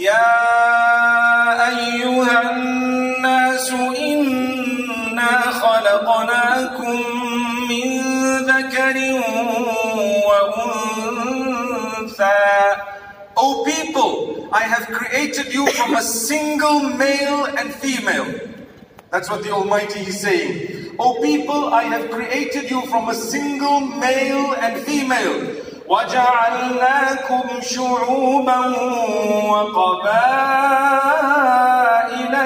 يا أيها الناس إنا خلقناكم من ذكر وأنثى O people, I have created you from a single male and female. That's what the Almighty is saying. O people, I have created you from a single male and female. وجعلناكم شعوبا وقبائل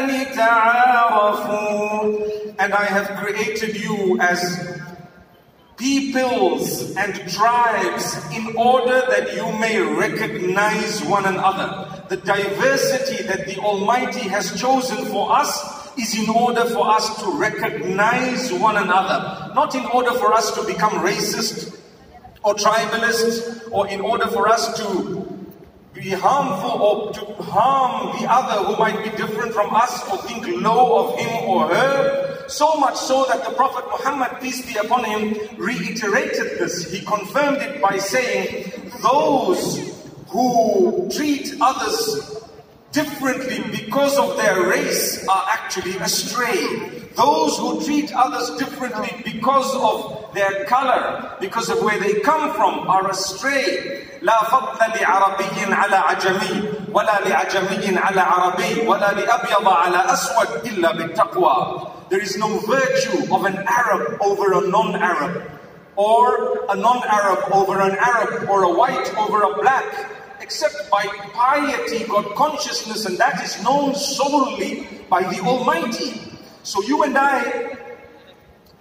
لتعارفوا And I have created you as peoples and tribes in order that you may recognize one another. The diversity that the Almighty has chosen for us is in order for us to recognize one another, not in order for us to become racist or tribalist, or in order for us to be harmful or to harm the other who might be different from us or think low of him or her. So much so that the Prophet Muhammad, peace be upon him, reiterated this. He confirmed it by saying, Those who treat others differently because of their race are actually astray. Those who treat others differently because of their color, because of where they come from, are astray. لا فضل لعربي على عجمي ولا لعجمي على عربي ولا لأبيض على أسود إلا بالتقوى. There is no virtue of an Arab over a non-Arab, or a non-Arab over an Arab, or a white over a black, except by piety, God consciousness, and that is known solely by the Almighty. So you and I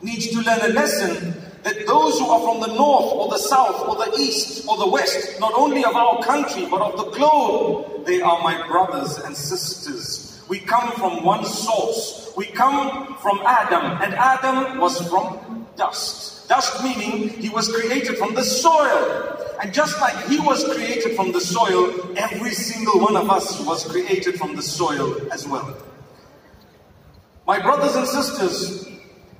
need to learn a lesson that those who are from the north or the south or the east or the west, not only of our country but of the globe, they are my brothers and sisters. We come from one source. We come from Adam, and Adam was from dust. Dust meaning he was created from the soil. And just like he was created from the soil, every single one of us was created from the soil as well. My brothers and sisters,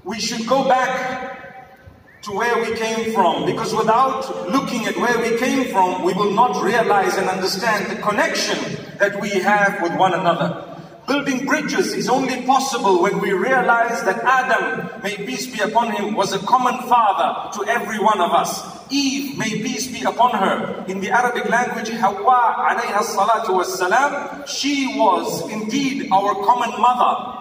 we should go back to where we came from because without looking at where we came from, we will not realize and understand the connection that we have with one another. Building bridges is only possible when we realize that Adam, may peace be upon him, was a common father to every one of us. Eve, may peace be upon her, in the Arabic language, Hawa alayha salatu was salam, she was indeed our common mother.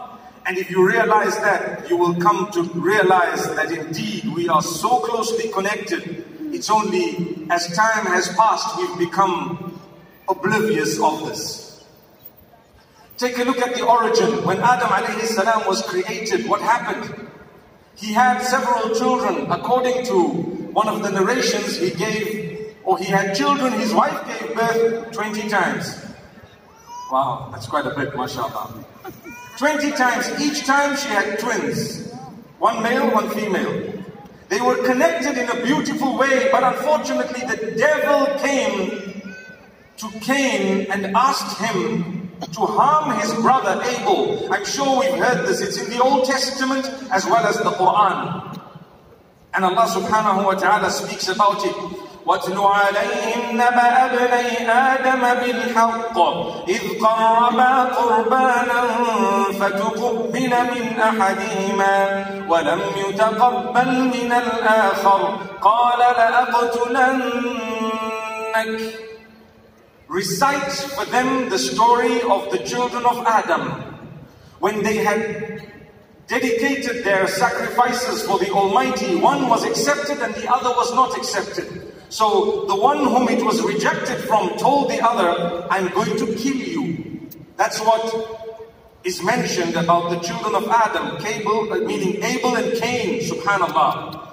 And if you realize that, you will come to realize that indeed we are so closely connected. It's only as time has passed we've become oblivious of this. Take a look at the origin. When Adam salam was created, what happened? He had several children. According to one of the narrations, he gave, or he had children, his wife gave birth 20 times. Wow, that's quite a bit, mashallah. 20 times. Each time she had twins. One male, one female. They were connected in a beautiful way, but unfortunately the devil came to Cain and asked him to harm his brother Abel. I'm sure we've heard this. It's in the Old Testament as well as the Quran. And Allah subhanahu wa ta'ala speaks about it. واتل عليهم نبأ ابني آدم بالحق إذ قربا قربانا فتقبل من أحدهما ولم يتقبل من الآخر قال لأقتلنك Recite for them the story of the children of Adam when they had dedicated their sacrifices for the Almighty. One was accepted and the other was not accepted. So the one whom it was rejected from told the other, I'm going to kill you. That's what is mentioned about the children of Adam, Abel, uh, meaning Abel and Cain, subhanAllah.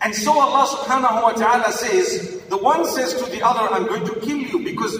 And so Allah subhanahu wa ta'ala says, the one says to the other, I'm going to kill you because